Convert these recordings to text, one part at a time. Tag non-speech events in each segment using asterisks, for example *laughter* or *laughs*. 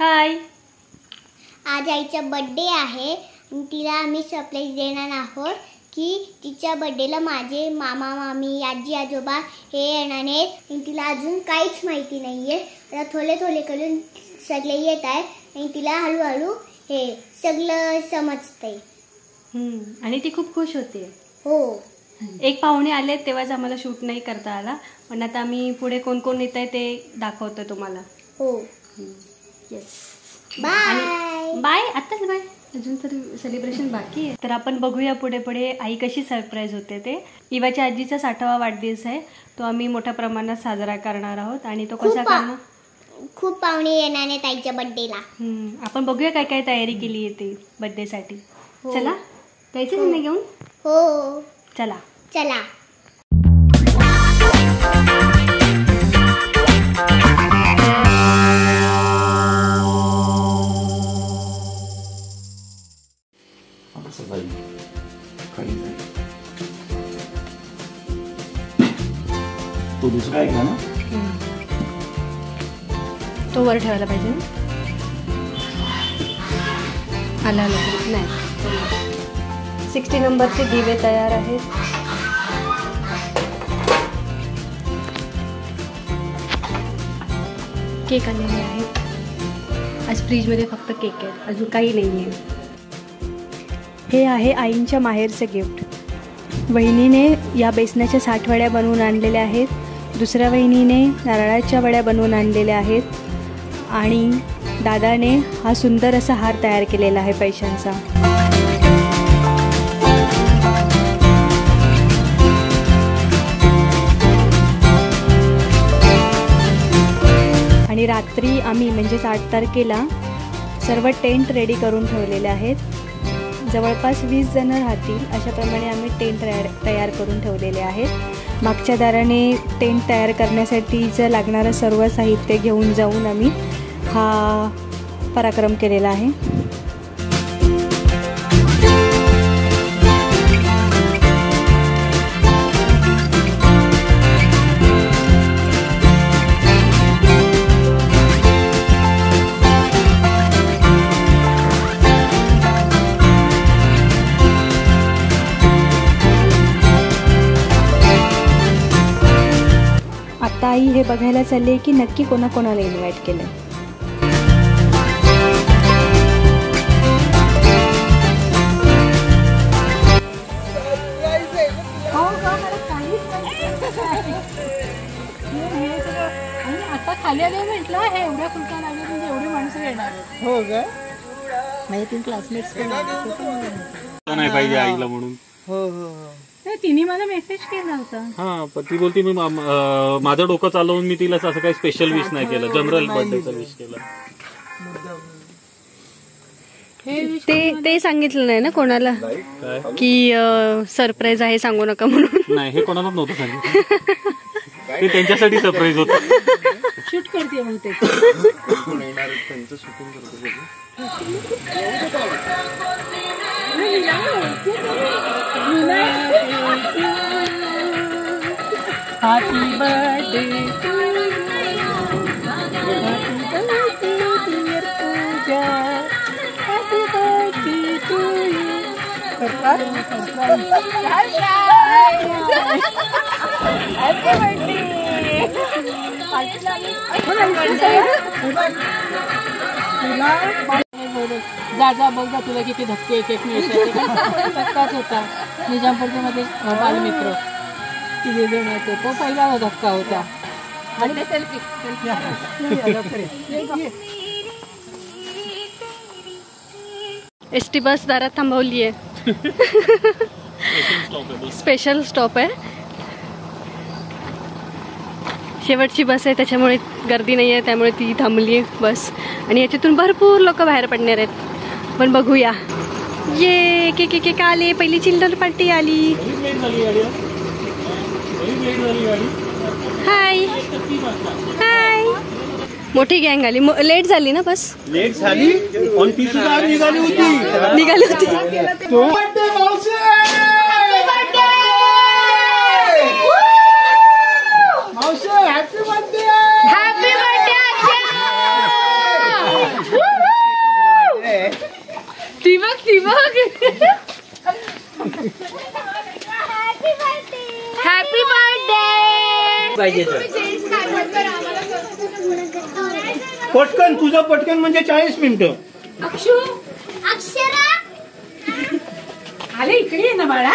हाय. आज आईचा बड्डे आहे. आणि तिला आम्ही सरप्राईज देणार आहोत की तिच्या बड्डेला माझे मामा मामी आजी आजोबा हे येणार आहेत. आणि तिला अजून काहीच माहिती नाही आहे आता थोडे थोडे करून सगळे येत आहे आणि तिला हळूहळू हे सगळं समजतंय. हम्म, आणि ती खूप खुश होते. हो. एक पाहुणे आले तेव्हाच आम्हाला शूट नाही करता आला. पण आता आम्ही पुढे कोण कोण येत आहे ते दाखवतो तुम्हाला. हो. येस बाय बाय आत्ताच बाय अजून तर सेलिब्रेशन बाकी आहे. तर आपण बघूया पुढे पुढे आई कशी सरप्राईज होते ते. इवाच्या आजीचा साठावा वाढदिवस आहे. तो आम्ही मोठ्या प्रमाणात साजरा करणार आहोत. आणि तो कसा करणार? खूप पाहुणे येणार आहेत आईच्या बड्डेला हम्म, आपण बघूया काय काय तयारी केली आहे ते बर्थडेसाठी हो. चला. जायचं घेऊन? हो. चला. चला. वर ठेवायला पाहिजे. ना आला. नाही. सिक्स्टी नंबरचे दिवे तयार आहेत. केक आलेले आहेत. आज फ्रीजमध्ये फक्त केक आहेत. अजून काही नाही आहे. हे आहे आईंच्या माहेरचं गिफ्ट. वहिनीने या बेसनाच्या साठ वड्या बनवून आणलेल्या आहेत. दुसऱ्या वहिनीने नारळाच्या वड्या बनवून आणलेल्या आहेत. आणि दादाने हा सुंदर असा हार तयार केलेला आहे पैशांचा. आणि रात्री आम्ही म्हणजेच आठ तारखेला सर्व टेंट रेडी करून ठेवलेले आहेत. जवळपास वीस जण राहतील अशाप्रमाणे आम्ही टेंट तयार तयार करून ठेवलेले आहेत. मागच्या दाराने टेंट तयार करण्यासाठीचं लागणारं सर्व साहित्य घेऊन जाऊन आम्ही हा पराक्रम केलेला आहे. आता आई हे बघायला चालले की नक्की कोणाकोणाला इन्व्हाइट केलं खाली आले म्हटलं हे एवढ्या लागले म्हणजे एवढी माणसं येणार. हो तीन क्लासमेट्स पण नाही पाहिजे आईला म्हणून? तिने मला मेसेज केला होता. हा पण ती बोलती मी माझं डोकं चालवून मी तिला असं काही स्पेशल विश नाही केलं. जनरल बर्थडेचा विश केला. ते ते सांगितलं नाही ना कोणाला? की सरप्राईज आहे सांगू नका म्हणून. नाही हे कोणालाच नव्हतं सांगितलं. ते त्यांच्यासाठी सरप्राईज होत. *laughs* शूट करते मग ते। Happy birthday happy birthday to जा जा बघ जा तुला किती धक्के एक एक धक्काच होता. निजामपूरमध्ये बालमित्र तिथे जण येते तो पहिला धक्का होता. आणि एस टी बस दारात थांबवली *laughs* *laughs* आहे स्पेशल स्टॉप आहे. शेवटची बस आहे त्याच्यामुळे गर्दी नाही आहे त्यामुळे ती थांबली आहे बस. आणि याच्यातून भरपूर लोक बाहेर पडणार आहेत. पण बघूया. ये के के के का आले? पहिली चिल्ड्रन पार्टी आली. हाय हाय मोठी गँग आली. लेट झाली ना बस? लेट झाली पण ती सुद्धा निघाली होती. निघाली होती हॅपी बर्थडे पटकन तुझं पटकन म्हणजे चाळीस मिनिटं. अक्षरा. अरे इकडे ये ना बाळा.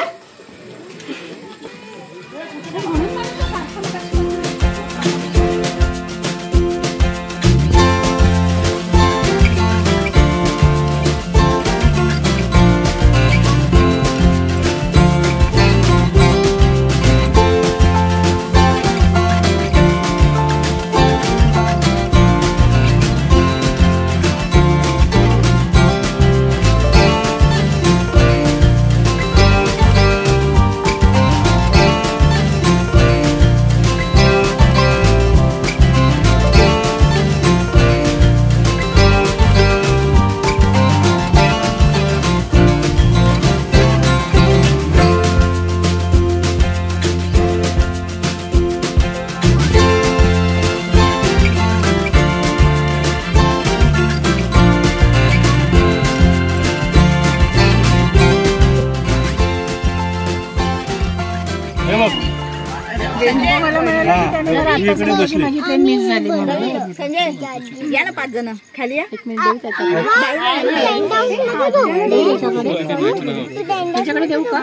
हे बघ. इकडे बसले. म्हणून. या ना पाच जण. खाली या. देऊ का?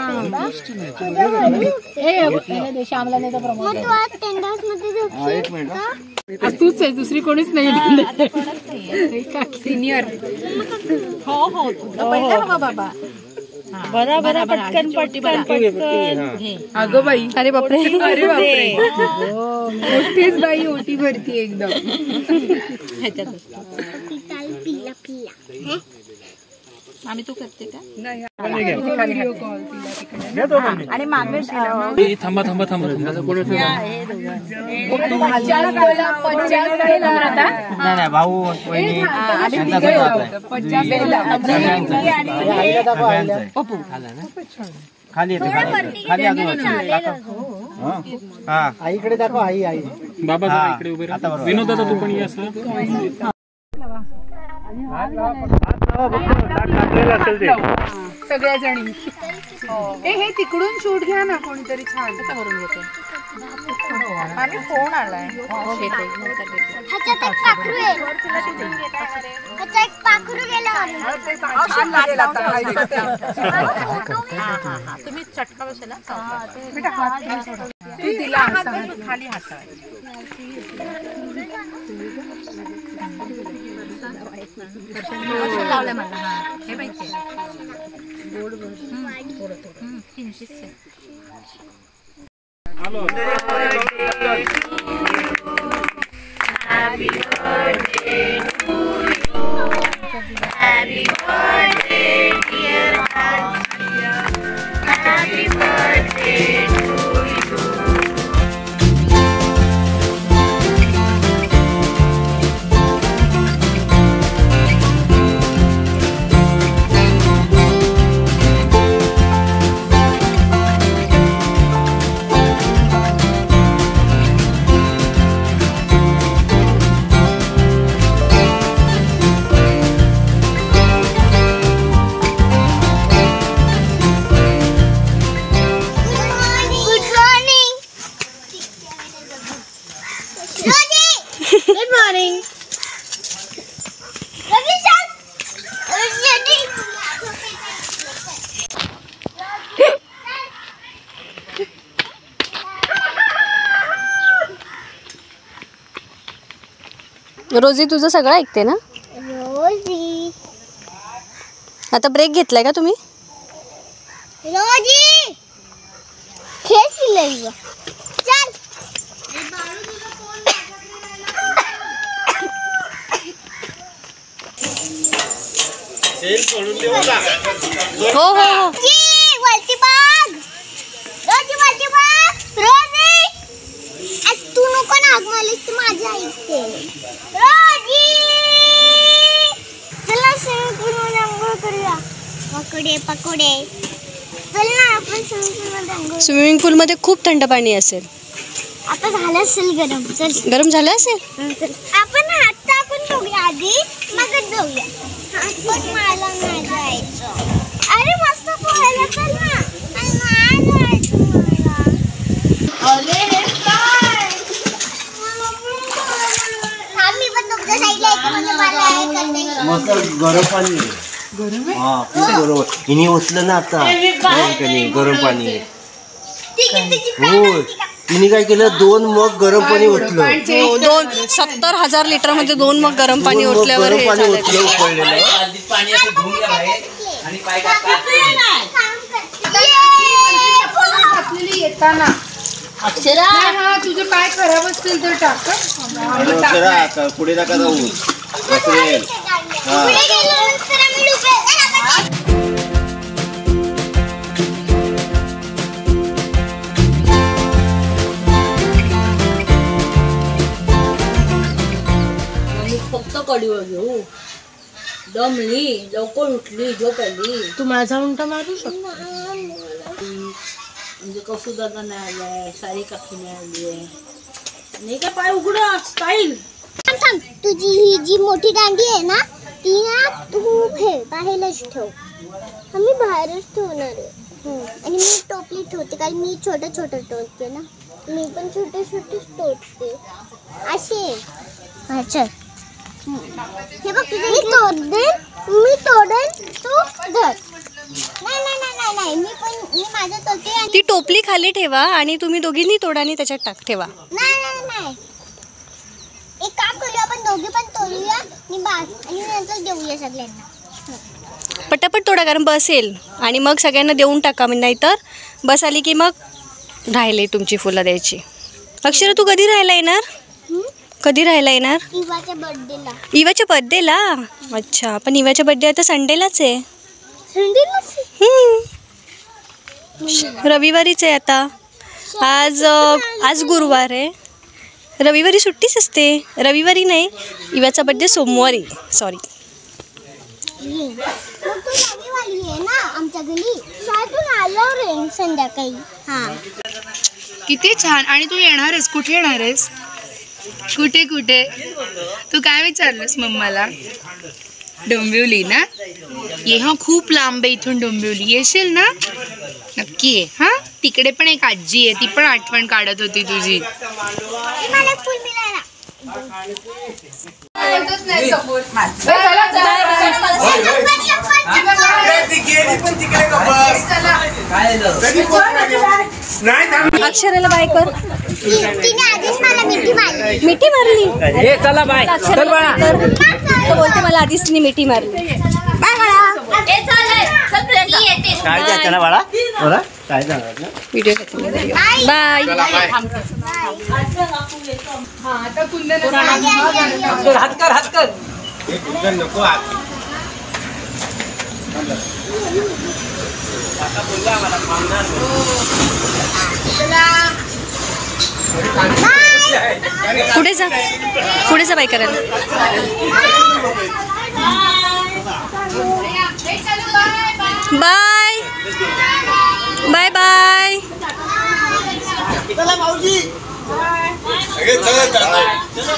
तूच आहे दुसरी कोणीच नाही सिनियर हो हो. बाबा. बरा बरा पटकन पटकन अगं बाई अरे बापरे. अरे बापरे. *laughs* मोठीच बाई ओटी भरती एकदम. आम्ही तू करते का? घेतो आणि मागे ए, थांबा थांबा थांबा थांबा. नाही नाही भाऊ खाली येते खाली खाली आजूबाजू हा आईकडे दाखव आई आई. बाबा हा, इकडे उभे. विनोद दादा तू पण ये सगळ्या जणी ए हे तिकडून शूट घ्या ना कोणीतरी छान. करून घेते? आणि फोन आलाय. ह्याच्यात एक पाखरू आहे. ह्याच्यात एक पाखरू गेलं. तुम्ही चटका बसेल तू दिला. खाली हात लावलं मला हा हे पाहिजे गोड तीनशेच गुड रोजी तुझं सगळं ऐकते ना? रोजी. आता ब्रेक घेतलाय का तुम्ही? रोजी. खेळ चल हो हो हो. पकोडे पकोडे. चल ना आपण स्विमिंग स्विमिंग पूल मध्ये खूप थंड पाणी असेल. आता झालं असेल गरम. चल. गरम झालं असेल? आपण हात आपण बघूया आधी. मग जाऊया. अरे मस्त पोहायला चल ना. मस्त गरम पाणी हा खूप गरम हिने उचलं ना आता. गरम पाणी. हो तिने काय केलं? दोन मग गरम पाणी ओतलं हो, दोन सत्तर हजार लिटरमध्ये दोन मग गरम पाणी दोन मग ओतल्यावर गरम हे पाणी झालं. ओतलं उकळलेलं पाणी असं धुवून घ्या बाहेर आणि पाय येताना. अक्षरा! हा तुझे पाय खराब असतील तर टाक आता पुढे नका जाऊ. फक्त कडीवर घेऊ. दमली लवकर उठली झोप आली. तू माझा उंटा मारू शकतो. म्हणजे कसू दादा नाही आलाय सारी काकी नाही आली आहे. नाही का पाय उघडा स्टाईल थांब थांब. तुझी ही जी मोठी दांडी आहे ना ना तू हे बाहेरच ठेव. आम्ही बाहेरच ठेवणार आहे. आणि मी टोपली ठेवते कारण मी छोटं छोटं टोचते ना. मी पण छोटे छोटेच टोचते असे अच्छा. हे बघ तुझं मी तोडेन मी तोडेन तू धर. नाही नाही नाही नाही नाही. मी पण मी माझं तोडते आणि ती टोपली खाली ठेवा आणि तुम्ही दोघींनी तोडा आणि त्याच्यात टाक ठेवा. नाही नाही नाही एक काम करूया आपण दोघे पण तोडूया. आणि बास आणि नंतर देऊया सगळ्यांना. पटापट तोडा कारण बस येईल. आणि मग सगळ्यांना देऊन टाका म्हणजे नाहीतर बस आली की मग राहिले तुमची फुलं द्यायची. अक्षरा तू कधी राहायला येणार? कधी राहायला येणार? इवाच्या बर्थडेला इवाच्या बर्थडेला अच्छा पण इवाच्या बर्थडे आता संडेलाच आहे. संडेला हम्म. रविवारीच आहे आता. आज अ, आज गुरुवार आहे. रविवारी सुट्टीच असते. रविवारी नाही इवाचा बड्डे सोमवारी. सॉरी संध्याकाळी किती छान. आणि तू येणार आहेस कुठे येणार आहेस कुठे कुठे? तू काय विचारलंस मम्माला? डोंबिवली ना? ये हा खूप लांब आहे इथून डोंबिवली. येशील ना? नक्की आहे हा? तिकडे पण एक आजी आहे ती पण आठवण काढत होती तुझी. मला फुल मिळाला अक्षराला बाय कर. तिने आधीच मला मिठी मारली मिठी मारली चला बाय तो बोलते मला आधीच तिने मिठी मारली. काय द्यायचं ना बाळा? बरं काय जाणार ना व्हिडिओ बाय. हात कर हात कर. कुठं नको आत. पुढे जा. पुढे जा बाय करायला. बाय. Bye bye. अरे जा